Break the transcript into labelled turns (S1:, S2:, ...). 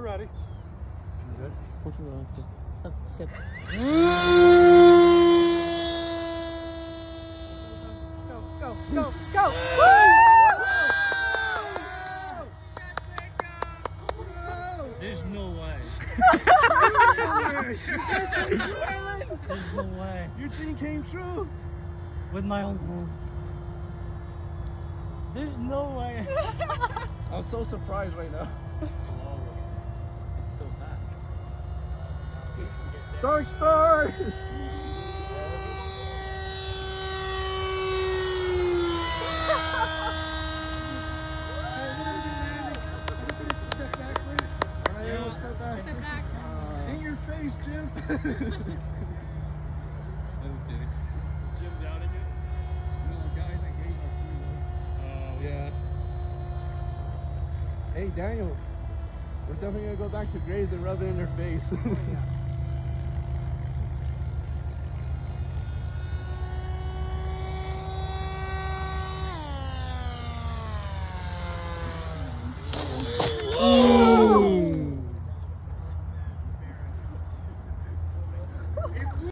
S1: buddy?
S2: Good.
S3: Push it around. Good. That's good.
S1: Go, go, go, go!
S3: There's no way. There's no way.
S1: Your dream came true.
S3: With my own move. There's no way.
S1: I'm so surprised right now. Dark Star!
S4: Step back.
S1: In your face, Jim.
S2: That was good.
S3: Jim down again?
S1: No, guys, I gave
S3: Oh,
S2: Yeah.
S1: Hey, Daniel. We're definitely gonna go back to Grays and rub it in their face. Oh, If you